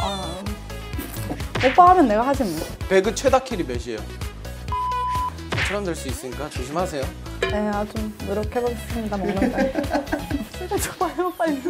아, 오빠 하면 내가 하지 뭐. 배그 최다 킬이 몇이에요? 저처럼 될 수 있으니까 조심하세요. 네, 아, 좀 노력해보겠습니다, 먹는 걸. 진짜 좋아요, 빨리.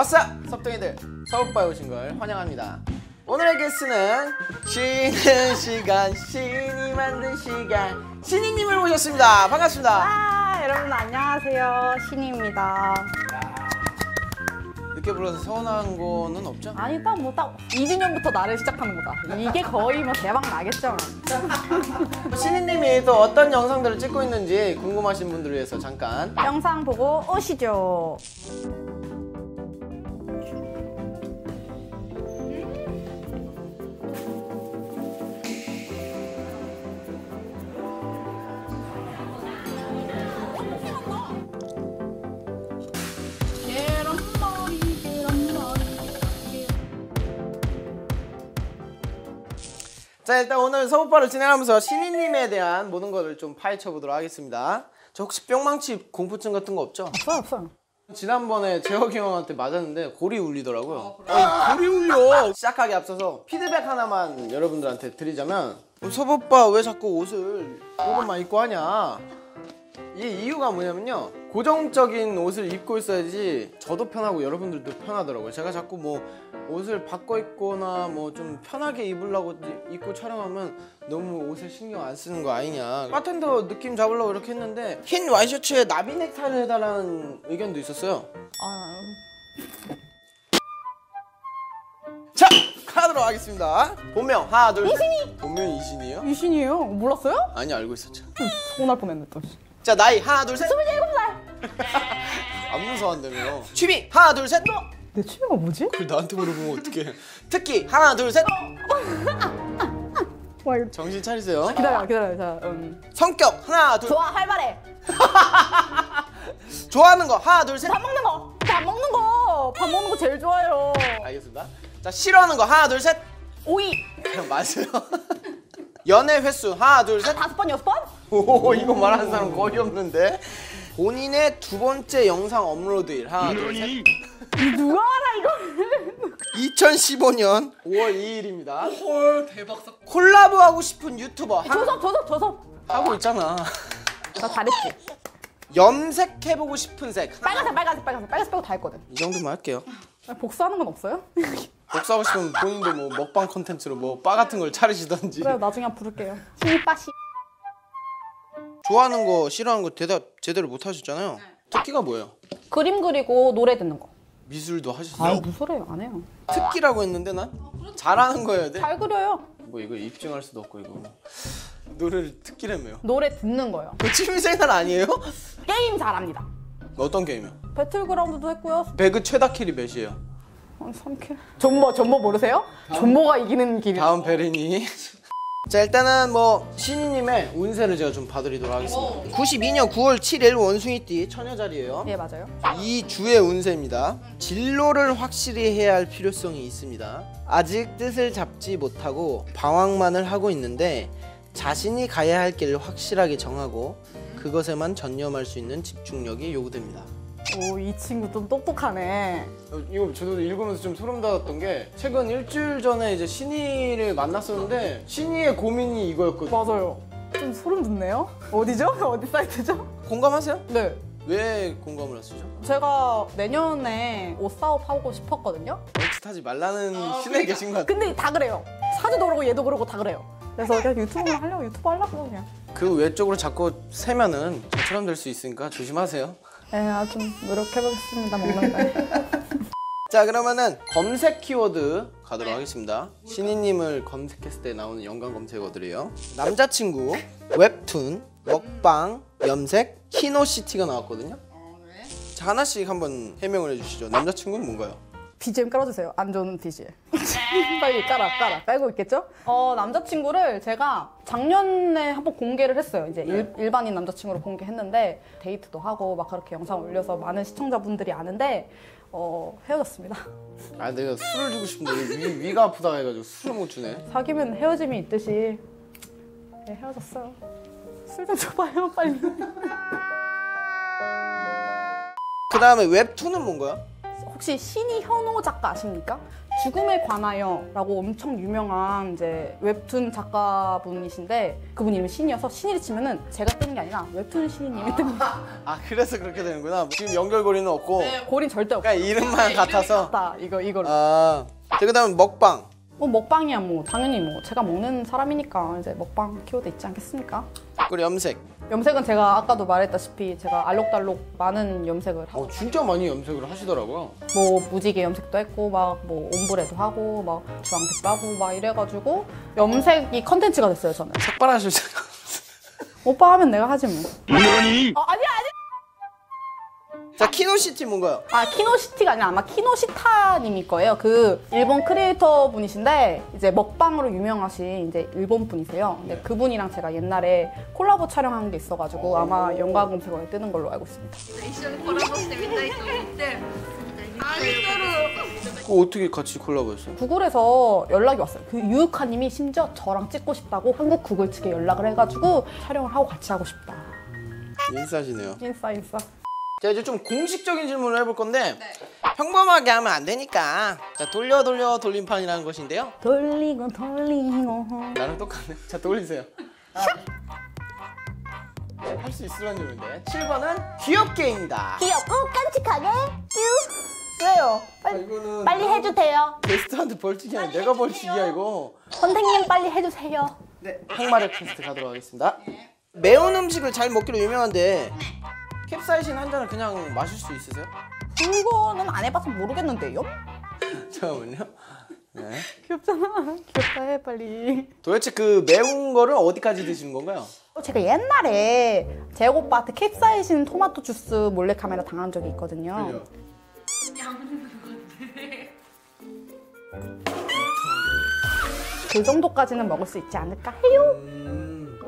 왓썹 섭동이들 서울바에 오신 걸 환영합니다. 오늘의 게스트는 쉬는 시간 신이 만든 시간 신이님을 모셨습니다. 반갑습니다. 아, 여러분 안녕하세요. 신이입니다. 늦게 불러서 서운한 거는 없죠? 아니, 딱 뭐, 딱 2주년부터 나를 시작하는 거다. 이게 거의 뭐 대박 나겠죠. 신이님이 또 어떤 영상들을 찍고 있는지 궁금하신 분들을 위해서 잠깐 영상 보고 오시죠. 자 일단 오늘 서브바를 진행하면서 신이님에 대한 모든 것을 좀 파헤쳐 보도록 하겠습니다. 저 혹시 뿅망치 공포증 같은 거 없죠? 없어요, 없어요. 지난번에 재혁이 형한테 맞았는데 골이 울리더라고요. 아니, 골이 울려. 시작하기 앞서서 피드백 하나만 여러분들한테 드리자면 섭 오빠 왜 자꾸 옷을 이것만 입고 하냐? 이 이유가 뭐냐면요. 고정적인 옷을 입고 있어야지 저도 편하고 여러분들도 편하더라고요. 제가 자꾸 뭐 옷을 바꿔 입거나 뭐 좀 편하게 입으려고 입고 촬영하면 너무 옷에 신경 안 쓰는 거 아니냐. 바텐더 느낌 잡으려고 이렇게 했는데 흰 와이셔츠에 나비 넥타이를 해달라는 의견도 있었어요. 아, 자, 가도록 하겠습니다. 본명 하나 둘 이신이. 본명 이신이요? 유신이에요? 몰랐어요? 아니 알고 있었죠. 서운할 뻔했네, 또. 자 나이 하나 둘 셋. 27살! 안 무서워한다며. 취미 하나 둘 셋. 내 취미가 뭐지? 그걸 나한테 물어보면 어떡해. 특기 하나 둘 셋. 와, 이거 정신 차리세요. 기다려, 기다려. 자, 음. 성격 하나 둘. 좋아, 활발해. 좋아하는 거 하나 둘 셋. 밥 먹는 거! 밥 먹는 거! 밥 먹는 거 제일 좋아요. 알겠습니다. 자 싫어하는 거 하나 둘 셋. 오이! 그냥 맞아요. 연애 횟수 하나 둘 셋. 다섯 번, 여섯 번? 오 이거 말하는 사람 거의 없는데. 본인의 두 번째 영상 업로드일 하나 둘 셋. 누가 알아, 이거? 2015년 5월 2일입니다. 헐 대박 사. 콜라보 하고 싶은 유튜버 하, 조섭, 조섭, 조섭. 하고 있잖아. 나 잘했지? 염색해보고 싶은 색. 빨간색, 빨간색, 빨간색. 빨간색 빼고 다 했거든. 이 정도만 할게요. 복수하는 건 없어요? 복수하고 싶으면 본인도 뭐 먹방 컨텐츠로 뭐 바 같은 걸 차리시던지. 그래, 나중에 한번 부를게요. 신이빠씨. 좋아하는 거 싫어하는 거 대답 제대로 못 하셨잖아요. 특기가 뭐예요? 그림 그리고 노래 듣는 거. 미술도 아, 하셨어요? 무슨 소리예요? 안 해요. 특기라고 했는데 난 잘하는 거여야 돼. 잘 그려요. 뭐 이거 입증할 수도 없고 이거 노래를 특기라며요. 노래 듣는 거요. 그 취미생활 아니에요? 게임 잘합니다. 어떤 게임이요? 배틀그라운드도 했고요. 배그 최다 킬이 몇이에요? 한 3킬. 존버, 존버 모르세요? 존버가 이기는 길이. 다음 베린이 자 일단은 뭐 시니님의 운세를 제가 좀 봐드리도록 하겠습니다. 92년 9월 7일 원숭이띠 처녀자리예요. 예, 맞아요. 이 주의 운세입니다. 진로를 확실히 해야 할 필요성이 있습니다. 아직 뜻을 잡지 못하고 방황만을 하고 있는데 자신이 가야 할 길을 확실하게 정하고 그것에만 전념할 수 있는 집중력이 요구됩니다 오, 이 친구 좀 똑똑하네. 어, 이거 저도 읽으면서 좀 소름 돋았던 게 최근 일주일 전에 이제 신이를 만났었는데 신이의 고민이 이거였거든요 맞아요. 좀 소름 돋네요. 어디죠? 어디 사이트죠? 공감하세요? 네. 왜 공감을 하시죠? 제가 내년에 옷 사업 하고 싶었거든요. 멈칫하지 말라는 신에 계신 것 같아요 근데 다 그래요. 사주도 그러고 얘도 그러고 다 그래요. 그래서 그냥 유튜브만 하려고 유튜브 하려고 그냥. 그 외적으로 자꾸 세면은 저처럼 될 수 있으니까 조심하세요 네, 아, 좀 노력해보겠습니다. 먹는 걸. 자 그러면은 검색 키워드 가도록 하겠습니다 신이님을 검색했을 때 나오는 연관 검색어들이에요 남자친구, 웹툰, 먹방, 염색, 키노시티가 나왔거든요 자 하나씩 한번 해명을 해주시죠 남자친구는 뭔가요? BGM 깔아주세요. 안 좋은 BGM. 빨리 깔아 깔아 깔고 있겠죠? 어 남자친구를 제가 작년에 한번 공개를 했어요. 이제 일, 일반인 남자친구로 공개했는데 데이트도 하고 막 그렇게 영상 올려서 많은 시청자분들이 아는데 어 헤어졌습니다. 아 내가 술을 주고 싶은데 위, 위가 아프다고 해가지고 술을 못 주네 사귀면 헤어짐이 있듯이 네, 헤어졌어요. 술 좀 줘봐요 빨리. 그 다음에 웹툰은 뭔가요? 혹시 신이 현호 작가 아십니까? 죽음에 관하여 라고 엄청 유명한 이제 웹툰 작가분이신데 그분 이름이 신이어서 신이를 치면은 제가 뜨는 게 아니라 웹툰 신이님이 뜹니다. 아 그래서 그렇게 되는구나 지금 연결고리는 없고 고린 절대 없다. 그냥 이름만 같아서 이거 이거로. 아그 다음에 먹방 뭐 먹방이야 뭐 당연히 뭐 제가 먹는 사람이니까 이제 먹방 키워드 있지 않겠습니까? 그리고 염색 염색은 제가 아까도 말했다시피 제가 알록달록 많은 염색을 하고 어 진짜 많이 염색을 하시더라고요. 뭐 무지개 염색도 했고 막 뭐 옴브레도 하고 막 주황색도 하고 막 이래가지고 염색이 컨텐츠가 됐어요 저는. 색발하실 생각. 오빠 하면 내가 하지 뭐. 어, 아니야 아니야 자 키노시티 뭔가요? 아 키노시티가 아니라 아마 키노시타님일 거예요 그 일본 크리에이터 분이신데 이제 먹방으로 유명하신 이제 일본 분이세요 근데 그분이랑 제가 옛날에 콜라보 촬영한 게 있어가지고 아마 연관 검색어에 뜨는 걸로 알고 있습니다 一緒にコラボしてみたいと思ってありがとう 그거 어떻게 같이 콜라보했어요? 구글에서 연락이 왔어요. 그 유우카님이 심지어 저랑 찍고 싶다고 한국 구글 측에 연락을 해가지고 촬영을 하고 같이 하고 싶다. 인싸시네요 인싸 인싸. 자 이제 좀 공식적인 질문을 해볼 건데 평범하게 하면 안 되니까. 자 돌려 돌려 돌림판이라는 것인데요. 돌리고 돌리고. 나랑 똑같네. 자 돌리세요. 할수 있으란 줄인데. 7번은 귀엽게입니다. 귀엽고 깜찍하게? 뀨. 왜요? 아, 빨리, 이거는 빨리 해주세요. 게스트한테 벌칙이 아니라 내가 벌칙이야 이거. 선생님 빨리 해주세요. 네. 항마력 테스트 가도록 하겠습니다. 매운 음식을 잘 먹기로 유명한데 캡사이신 한 잔을 그냥 마실 수 있으세요? 그거는 안 해봐서 모르겠는데요? 잠깐만요 네. 귀엽잖아. 귀엽다 해 빨리. 도대체 그 매운 거를 어디까지 드시는 건가요? 제가 옛날에 재혁 오빠한테 캡사이신 토마토 주스 몰래 카메라 당한 적이 있거든요. 그 정도까지는 먹을 수 있지 않을까 해요.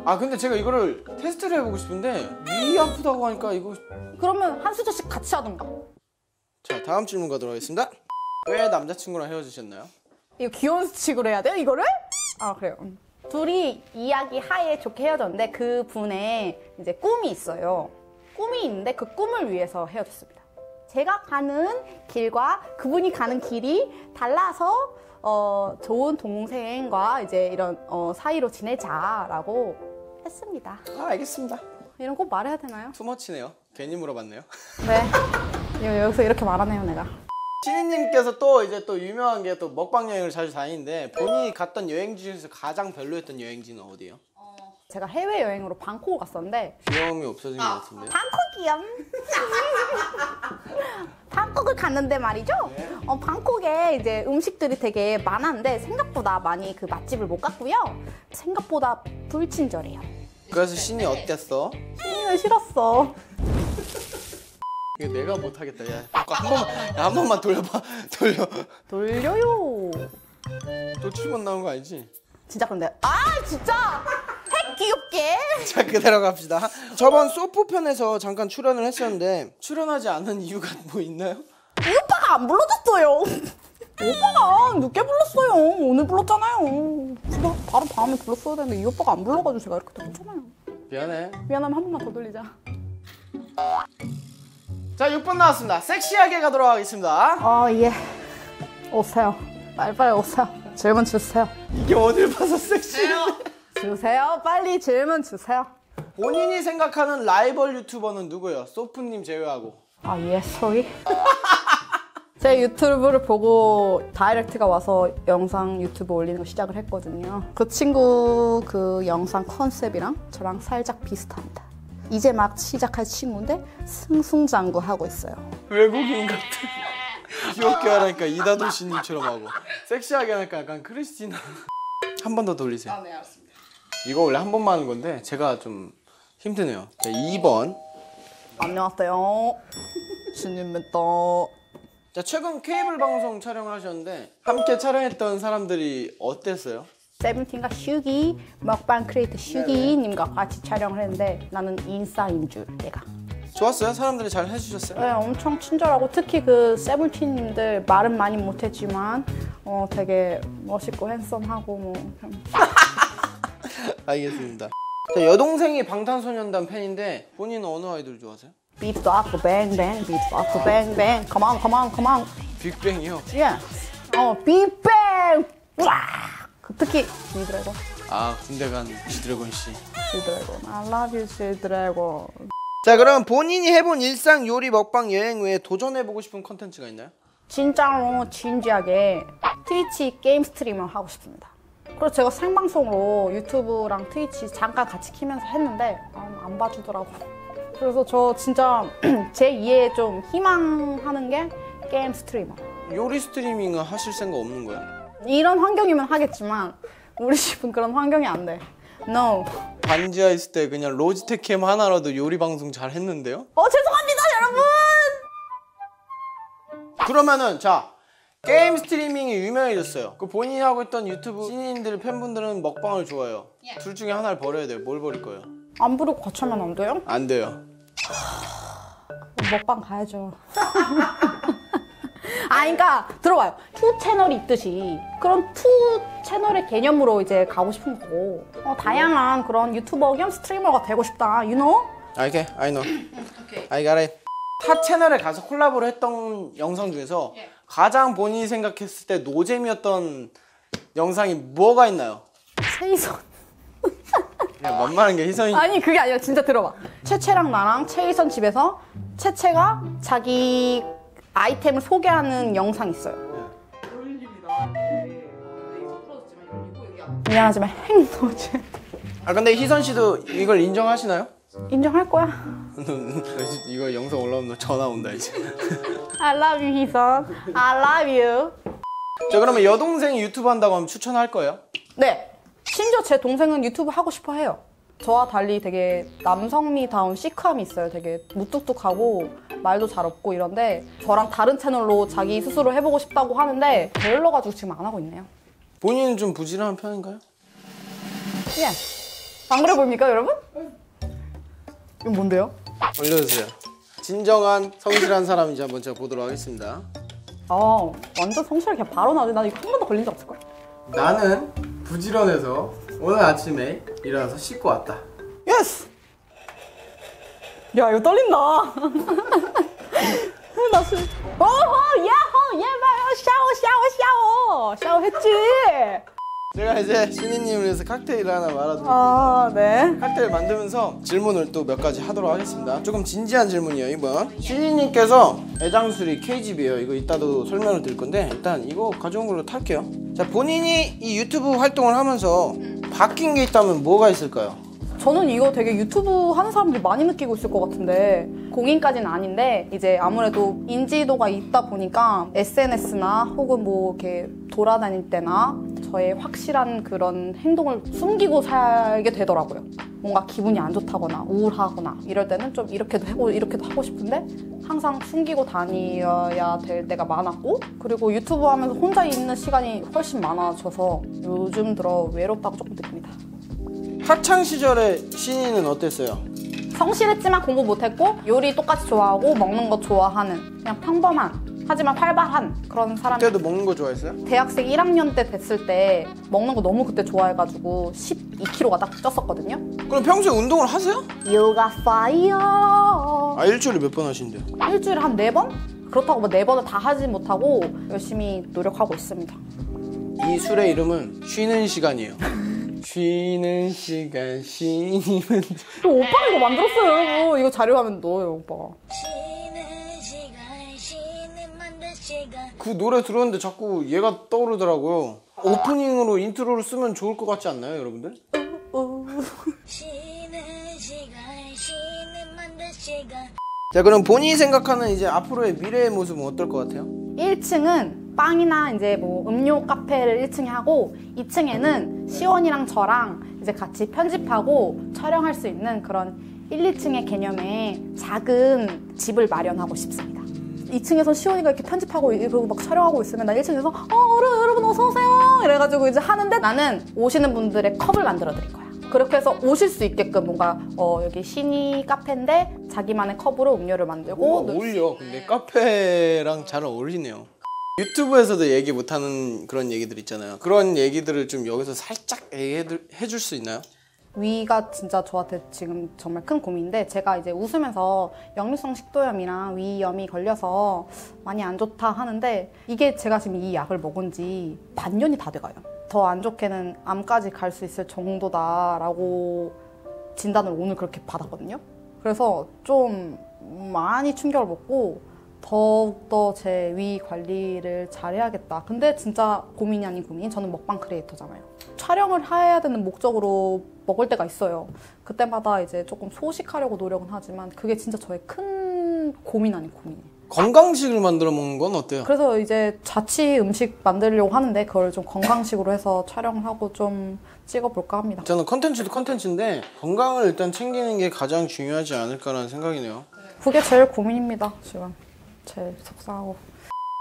아 근데 제가 이거를 테스트를 해보고 싶은데 위 아프다고 하니까 이거 그러면 한 수저씩 같이 하던가. 자 다음 질문 가도록 하겠습니다 왜 남자친구랑 헤어지셨나요? 이거 귀여운 수칙으로 해야 돼요, 이거를? 아, 그래요. 음. 둘이 이야기 하에 좋게 헤어졌는데 그 분의 이제 꿈이 있어요. 꿈이 있는데 그 꿈을 위해서 헤어졌습니다. 제가 가는 길과 그분이 가는 길이 달라서 어, 좋은 동생과 이제 이런 어, 사이로 지내자라고 했습니다. 아 알겠습니다 이런 거 말해야 되나요? 투머치네요 괜히 물어봤네요 네. 여기서 이렇게 말하네요, 내가. 신인님께서 또 이제 또 유명한 게 또 먹방 여행을 자주 다니는데 본인이 갔던 여행지 중에서 가장 별로였던 여행지는 어디예요? 제가 해외여행으로 방콕을 갔었는데 귀여움이 없어진 것 같은데 방콕이요. 방콕을 갔는데 말이죠. 어, 방콕에 이제 음식들이 되게 많았는데 생각보다 많이 그 맛집을 못 갔고요. 생각보다 불친절해요. 그래서 신이 어땠어? 신이는 싫었어. 이거 내가 못하겠다 야 아까 한 번만 야, 한 번만 돌려봐 돌려 돌려요. 또 7번 나온 거 아니지? 진짜 그런데 아 진짜 핵 귀엽게. 자 그대로 갑시다 저번 소프 편에서 잠깐 출연을 했었는데 출연하지 않은 이유가 뭐 있나요? 이 오빠가 안 불러줬어요. 오빠가 늦게 불렀어요. 오늘 불렀잖아요. 바로, 바로 다음에 불렀어야 되는데 이 오빠가 안 불러가지고 제가 이렇게 됐잖아요. 미안해 미안하면 한 번만 더 돌리자. 자 6번 나왔습니다 섹시하게 가도록 하겠습니다 어, 예. 오세요. 빨리빨리 오세요. 질문 주세요. 이게 어딜 봐서 섹시해 주세요. 빨리 질문 주세요. 본인이 생각하는 라이벌 유튜버는 누구예요? 소프님 제외하고 아, 예, 소리. 제 유튜브를 보고 다이렉트가 와서 영상 유튜브 올리는 거 시작을 했거든요. 그 친구 그 영상 컨셉이랑 저랑 살짝 비슷합니다. 이제 막 시작할 친구인데 승승장구 하고 있어요. 외국인 같아 귀엽게 하라니까 이다도시님처럼 하고 섹시하게 하니까 약간 크리스티나 한 번 더 돌리세요 네, 알았습니다. 이거 원래 한 번만 하는 건데 제가 좀 힘드네요 자 2번 안녕하세요. 신입니다. 자 최근 케이블 방송 촬영을 하셨는데 함께 촬영했던 사람들이 어땠어요? 세븐틴과 슈기 먹방 크리에이터 슈기님과 같이 촬영을 했는데 나는 인싸인 줄 얘가 좋았어요? 사람들이 잘 해주셨어요? 네, 엄청 친절하고 특히 그 세븐틴님들 말은 많이 못했지만 어, 되게 멋있고 핸섬하고 뭐 그냥 알겠습니다. 자, 여동생이 방탄소년단 팬인데 본인은 어느 아이돌 좋아하세요? 비트도 아프 뱅뱅 비트도 아프 뱅뱅 come on come on come on 빅뱅이요. yes 어 빅뱅 특히 지드래곤 아 군대 간 지드래곤 씨. 지드래곤 I love you 지드래곤 자 그럼 본인이 해본 일상 요리 먹방 여행 외에 도전해보고 싶은 컨텐츠가 있나요? 진짜로 진지하게 트위치 게임 스트리머 하고 싶습니다. 그래서 제가 생방송으로 유튜브랑 트위치 잠깐 같이 키면서 했는데 아, 안 봐주더라고. 그래서 저 진짜 제 2의 좀 희망하는 게 게임 스트리머. 요리 스트리밍은 하실 생각 없는 거예요? 이런 환경이면 하겠지만 우리 집은 그런 환경이 안 돼. No. 반지하 있을 때 그냥 로지텍 캠 하나라도 요리 방송 잘 했는데요? 어 죄송합니다 여러분. 그러면은 자 게임 스트리밍이 유명해졌어요. 그 본인이 하고 있던 유튜브 신인들 팬분들은 먹방을 좋아해요. 둘 중에 하나를 버려야 돼요. 뭘 버릴 거예요? 안 부르고 같이 하면 안 돼요? 안 돼요. 먹방 가야죠. 아, 그러니까 들어봐요. two 채널이 있듯이 그런 two 채널의 개념으로 이제 가고 싶은 거고 어, 다양한 그런 유튜버 겸 스트리머가 되고 싶다. You know? 아, 오케이, I know. I got it. 타 채널에 가서 콜라보를 했던 영상 중에서 가장 본인이 생각했을 때 노잼이었던 영상이 뭐가 있나요? 최이선. 그냥 만만한 게 희선이 아니 그게 아니라 진짜 들어봐. 채채랑 나랑 최이선 집에서 채채가 자기 아이템을 소개하는 영상 있어요. 미안하지만 행노잼. 아 근데 희선 씨도 이걸 인정하시나요? 인정할 거야. 이거 영상 올라오면 너 전화 온다 이제. I love you 희선. I love you. 자 그러면 여동생이 유튜브 한다고 하면 추천할 거예요? 네. 심지어 제 동생은 유튜브 하고 싶어 해요. 저와 달리 되게 남성미다운 시크함이 있어요. 되게 무뚝뚝하고 말도 잘 없고 이런데 저랑 다른 채널로 자기 스스로 해보고 싶다고 하는데 게을러가지고 지금 안 하고 있네요. 본인은 좀 부지런한 편인가요? 예. 안 그래 보입니까, 여러분? 이건 뭔데요? 올려주세요. 진정한 성실한 사람인지 한번 제가 보도록 하겠습니다. 아, 완전 성실하게 그냥 바로 나오지. 난 이거 한 번도 걸린 적 없을걸? 나는 부지런해서 오늘 아침에 일어나서 씻고 왔다. 예스! 야, 이거 떨린다. 나 술. 어허, 야호, 예발, 샤워, 샤워, 샤워. 샤워했지? 제가 이제 신이님을 위해서 칵테일을 하나 말아드릴게요. 아, 네. 칵테일 만들면서 질문을 또 몇 가지 하도록 하겠습니다. 조금 진지한 질문이에요, 이번. 신이님께서 애장술이 KGB예요. 이거 이따도 설명을 드릴 건데 일단 이거 가져온 걸로 탈게요. 자, 본인이 이 유튜브 활동을 하면서 바뀐 게 있다면 뭐가 있을까요? 저는 이거 되게 유튜브 하는 사람들이 많이 느끼고 있을 것 같은데 공인까지는 아닌데 이제 아무래도 인지도가 있다 보니까 SNS나 혹은 뭐 이렇게 돌아다닐 때나 저의 확실한 그런 행동을 숨기고 살게 되더라고요. 뭔가 기분이 안 좋다거나 우울하거나 이럴 때는 좀 이렇게도 하고 이렇게도 하고 싶은데 항상 숨기고 다녀야 될 때가 많았고 그리고 유튜브 하면서 혼자 있는 시간이 훨씬 많아져서 요즘 들어 외롭다고 조금 느낍니다. 학창 시절에 신이는 어땠어요? 성실했지만 공부 못했고 요리 똑같이 좋아하고 먹는 거 좋아하는 그냥 평범한 하지만 활발한 그런 사람 그때도 먹는 거 좋아했어요? 대학생 1학년 때 됐을 때 먹는 거 너무 그때 좋아해가지고 12kg가 딱 쪘었거든요 그럼 평소에 운동을 하세요? 요가 파이어 아 일주일에 몇 번 하신대요? 일주일에 한 4번? 그렇다고 뭐 4번을 다 하지 못하고 열심히 노력하고 있습니다 이 술의 이름은 쉬는 시간이에요. 쉬는 시간 쉬는 또 오빠가 이거 만들었어요 여러분 이거 자료화면 넣어요 오빠가 그 노래 들었는데 자꾸 얘가 떠오르더라고요. 오프닝으로 인트로를 쓰면 좋을 것 같지 않나요, 여러분들? 만든 시간 자, 그럼 본인이 생각하는 이제 앞으로의 미래의 모습은 어떨 것 같아요? 1층은 빵이나 이제 뭐 음료 카페를 1층에 하고 2층에는 시원이랑 저랑 이제 같이 편집하고 촬영할 수 있는 그런 1, 2층의 개념의 작은 집을 마련하고 싶습니다. 2층에서 시온이가 이렇게 편집하고 이러고 막 촬영하고 있으면 나 1층에서 어 여러분, 어서 오세요 이래가지고 이제 하는데 나는 오시는 분들의 컵을 만들어 드릴 거야. 그렇게 해서 오실 수 있게끔 뭔가 어, 여기 신이 카페인데 자기만의 컵으로 음료를 만들고 뭐 어울려. 근데 카페랑 잘 어울리네요. 유튜브에서도 얘기 못하는 그런 얘기들 있잖아요. 그런 얘기들을 좀 여기서 살짝 얘기해줄 수 있나요? 위가 진짜 저한테 지금 정말 큰 고민인데 제가 이제 웃으면서 역류성 식도염이랑 위염이 걸려서 많이 안 좋다 하는데 이게 제가 지금 이 약을 먹은 지 반년이 다 돼가요. 더 안 좋게는 암까지 갈 수 있을 정도다라고 진단을 오늘 그렇게 받았거든요. 그래서 좀 많이 충격을 먹고 더욱더 제 위 관리를 잘해야겠다. 근데 진짜 고민이 아닌 고민. 저는 먹방 크리에이터잖아요. 촬영을 해야 되는 목적으로 먹을 때가 있어요. 그때마다 이제 조금 소식하려고 노력은 하지만 그게 진짜 저의 큰 고민 아닌 고민이에요. 건강식을 만들어 먹는 건 어때요? 그래서 이제 자취 음식 만들려고 하는데 그걸 좀 건강식으로 해서 촬영을 하고 좀 찍어볼까 합니다. 저는 컨텐츠도 컨텐츠인데 건강을 일단 챙기는 게 가장 중요하지 않을까라는 생각이네요. 그게 제일 고민입니다, 지금. 제일 속상하고.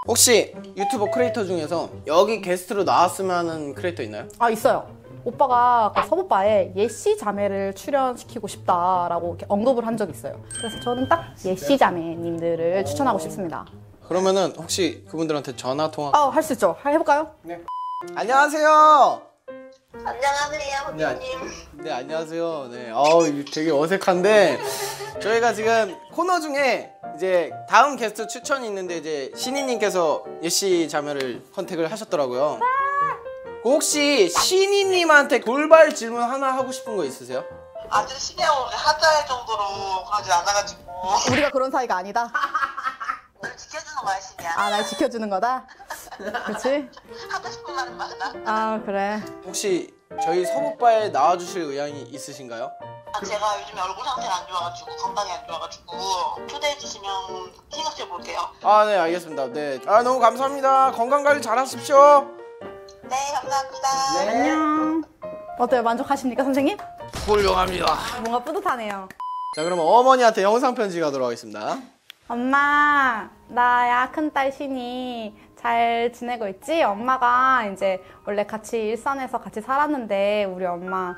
혹시 유튜버 크리에이터 중에서 여기 게스트로 나왔으면 하는 크리에이터 있나요? 아, 있어요. 오빠가 그 섭오빠에 예씨 자매를 출연시키고 싶다라고 이렇게 언급을 한 적이 있어요. 그래서 저는 딱 예씨 자매님들을 추천하고 싶습니다. 그러면은 혹시 그분들한테 전화 통화 아, 할 수 있죠. 하- 해볼까요? 안녕하세요. 안녕하세요, 네, 호빈님. 네 안녕하세요. 네, 어우 이거 되게 어색한데 저희가 지금 코너 중에 이제 다음 게스트 추천이 있는데 이제 신이님께서 예시 자매를 컨택을 하셨더라고요. 혹시 신이님한테 돌발 질문 하나 하고 싶은 거 있으세요? 아주 신경 하자할 정도로 그러지 않아가지고 우리가 그런 사이가 아니다. 널 지켜주는 거야 신이야 아, 날 지켜주는 거다? 그치? 하고 싶은 말은 많아 아, 그래. 혹시 저희 서부바에 나와주실 의향이 있으신가요? 아, 제가 요즘에 얼굴 상태가 안 좋아가지고 건강이 안 좋아가지고 초대해 주시면 생각해 볼게요 아 네 알겠습니다. 네, 아 너무 감사합니다. 건강 관리 잘 하십시오. 네 감사합니다 안녕. 어때요? 만족하십니까, 선생님? 훌륭합니다. 뭔가 뿌듯하네요. 자 그러면 어머니한테 영상 편지 가도록 하겠습니다. 엄마, 나 야 큰딸 신이 잘 지내고 있지? 엄마가 이제 원래 같이 일산에서 같이 살았는데 우리 엄마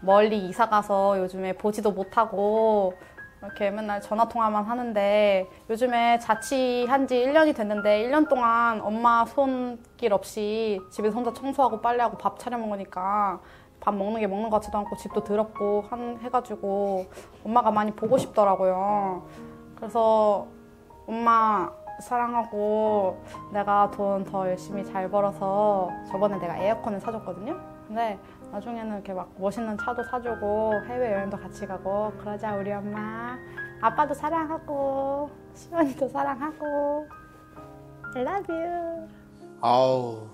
멀리 이사 가서 요즘에 보지도 못하고 이렇게 맨날 전화 통화만 하는데 요즘에 자취한 지 1년이 됐는데 1년 동안 엄마 손길 없이 집에서 혼자 청소하고 빨래하고 밥 차려 먹으니까 밥 먹는 게 먹는 것 같지도 않고 집도 더럽고 한, 해가지고 엄마가 많이 보고 싶더라고요. 그래서 엄마 사랑하고 내가 돈 더 열심히 잘 벌어서 저번에 내가 에어컨을 사줬거든요. 근데 나중에는 이렇게 막 멋있는 차도 사주고 해외 여행도 같이 가고 그러자 우리 엄마 아빠도 사랑하고 시원이도 사랑하고 I love you. 아우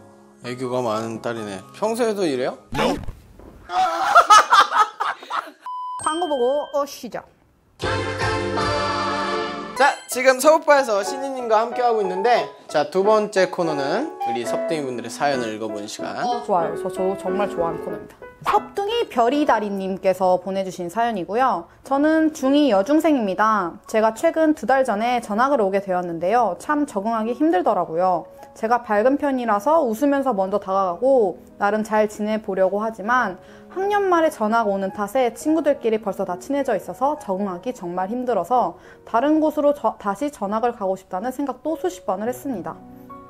애교가 많은 딸이네. 평소에도 이래요? 광고 보고 오시죠. 자 지금 서울바에서 신이님과 함께 하고 있는데 자 두 번째 코너는 우리 섭등이 분들의 사연을 읽어보는 시간. 어, 좋아요. 저, 저 정말 좋아하는 코너입니다. 섭둥이 별이다리님께서 보내주신 사연이고요. 저는 중2 여중생입니다. 제가 최근 두 달 전에 전학을 오게 되었는데요. 참 적응하기 힘들더라고요. 제가 밝은 편이라서 웃으면서 먼저 다가가고 나름 잘 지내보려고 하지만 학년 말에 전학 오는 탓에 친구들끼리 벌써 다 친해져 있어서 적응하기 정말 힘들어서 다른 곳으로 저- 다시 전학을 가고 싶다는 생각도 수십 번을 했습니다.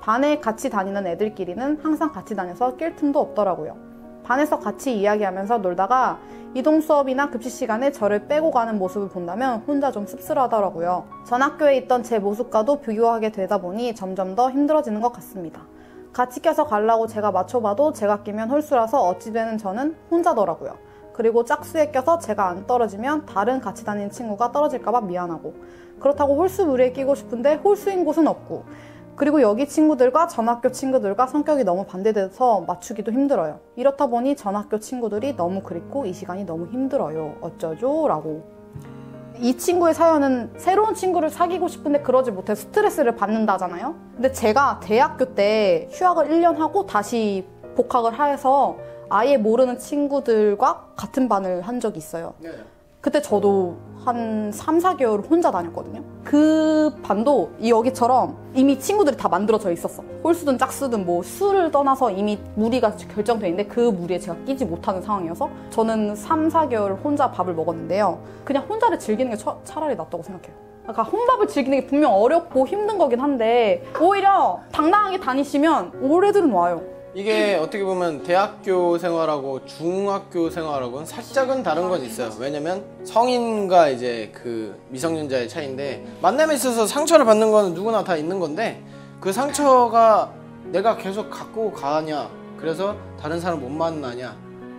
반에 같이 다니는 애들끼리는 항상 같이 다녀서 낄 틈도 없더라고요. 반에서 같이 이야기하면서 놀다가 이동 수업이나 급식 시간에 저를 빼고 가는 모습을 본다면 혼자 좀 씁쓸하더라고요. 전 학교에 있던 제 모습과도 비교하게 되다 보니 점점 더 힘들어지는 것 같습니다. 같이 껴서 가려고 제가 맞춰봐도 제가 끼면 홀수라서 어찌되는 저는 혼자더라고요. 그리고 짝수에 껴서 제가 안 떨어지면 다른 같이 다니는 친구가 떨어질까봐 미안하고 그렇다고 홀수 무리에 끼고 싶은데 홀수인 곳은 없고 그리고 여기 친구들과 전학교 친구들과 성격이 너무 반대돼서 맞추기도 힘들어요. 이렇다 보니 전학교 친구들이 너무 그립고 이 시간이 너무 힘들어요. 어쩌죠? 라고. 이 친구의 사연은 새로운 친구를 사귀고 싶은데 그러지 못해 스트레스를 받는다잖아요? 근데 제가 대학교 때 휴학을 1년 하고 다시 복학을 해서 아예 모르는 친구들과 같은 반을 한 적이 있어요. 그때 저도 한 3, 4개월 혼자 다녔거든요. 그 반도 이 여기처럼 이미 친구들이 다 만들어져 있었어. 홀수든 짝수든 뭐 수를 떠나서 이미 무리가 결정돼 있는데 그 무리에 제가 끼지 못하는 상황이어서 저는 3, 4개월 혼자 밥을 먹었는데요. 그냥 혼자를 즐기는 게 처- 차라리 낫다고 생각해요. 그러니까 혼밥을 즐기는 게 분명 어렵고 힘든 거긴 한데 오히려 당당하게 다니시면 올해들은 와요. 이게 어떻게 보면 대학교 생활하고 중학교 생활하고는 살짝은 다른 건 있어요. 왜냐면 성인과 이제 그 미성년자의 차이인데 만남에 있어서 상처를 받는 거는 누구나 다 있는 건데 그 상처가 내가 계속 갖고 가냐 그래서 다른 사람 못 만나냐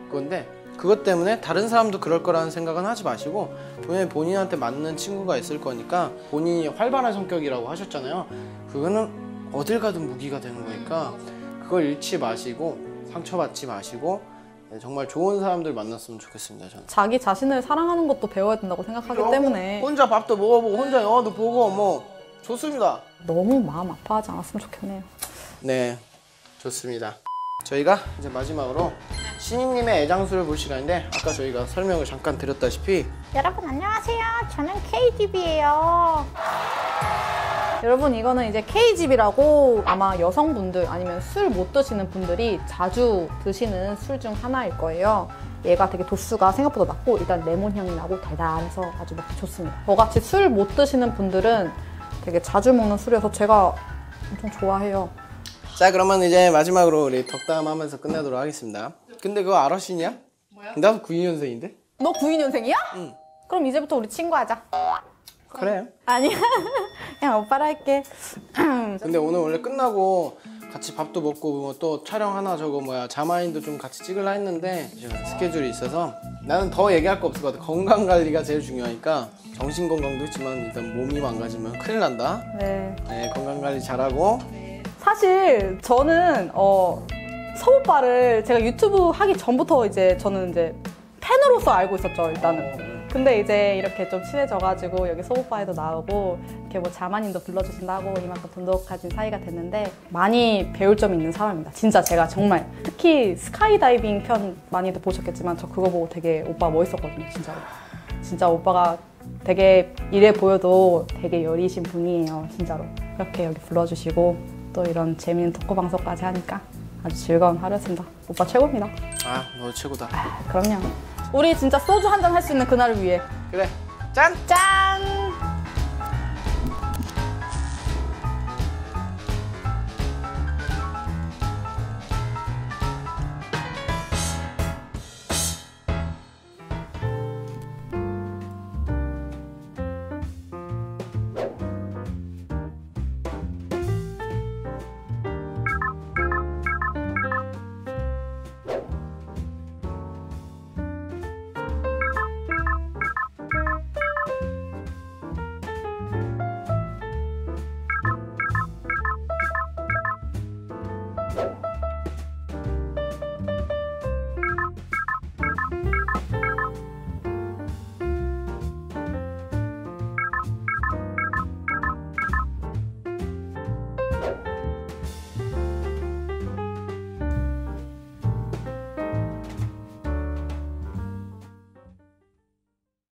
그건데 그것 때문에 다른 사람도 그럴 거라는 생각은 하지 마시고 분명히 본인한테 맞는 친구가 있을 거니까 본인이 활발한 성격이라고 하셨잖아요. 그거는 어딜 가든 무기가 되는 거니까 그걸 잃지 마시고 상처받지 마시고 네, 정말 좋은 사람들 만났으면 좋겠습니다. 저는. 자기 자신을 사랑하는 것도 배워야 된다고 생각하기 때문에 혼자 밥도 먹어보고 혼자 영화도 보고 뭐 좋습니다. 너무 마음 아파하지 않았으면 좋겠네요. 네, 좋습니다. 저희가 이제 마지막으로 신인님의 애장수를 볼 시간인데 아까 저희가 설명을 잠깐 드렸다시피 여러분 안녕하세요. 저는 KGB예요. 여러분 이거는 이제 KGB라고 아마 여성분들 아니면 술 못 드시는 분들이 자주 드시는 술 중 하나일 거예요. 얘가 되게 도수가 생각보다 낮고 일단 레몬 향이 나고 달달해서 아주 먹기 좋습니다. 저같이 술 못 드시는 분들은 되게 자주 먹는 술이어서 제가 엄청 좋아해요. 자 그러면 이제 마지막으로 우리 덕담 하면서 끝내도록 하겠습니다. 근데 그거 아러신이야? 뭐야? 나도 92년생인데? 너 92년생이야? 응. 그럼 이제부터 우리 친구하자. 그래. 아니야. 그냥 오빠라 할게. 근데 오늘 원래 끝나고 같이 밥도 먹고 뭐 또 촬영 하나 저거 뭐야 자마인도 좀 같이 찍으려 했는데 지금 스케줄이 있어서 나는 더 얘기할 거 없을 것 같아 건강 관리가 제일 중요하니까 정신 건강도 있지만 일단 몸이 망가지면 큰일 난다 네. 네 건강 관리 잘하고 사실 저는 어 섭오빠를 제가 유튜브 하기 전부터 이제 저는 이제 팬으로서 알고 있었죠 일단은. 근데 이제 이렇게 좀 친해져가지고 여기 섭오빠에도 나오고 이렇게 뭐 자마님도 불러주신다고 이만큼 돈독해진 사이가 됐는데 많이 배울 점이 있는 사람입니다. 진짜 제가 정말 특히 스카이다이빙 편 많이들 보셨겠지만 저 그거 보고 되게 오빠 멋있었거든요 진짜로. 진짜 오빠가 되게 이래 보여도 되게 여리신 분이에요 진짜로. 이렇게 여기 불러주시고 또 이런 재밌는 토크 방송까지 하니까 아주 즐거운 하루였습니다. 오빠 최고입니다. 아 너 최고다 그럼요. 우리 진짜 소주 한 잔 할 수 있는 그날을 위해. 그래. 짠! 짠!